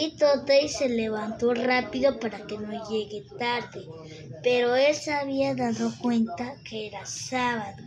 y Totei se levantó rápido para que no llegue tarde, pero él se había dado cuenta que era sábado.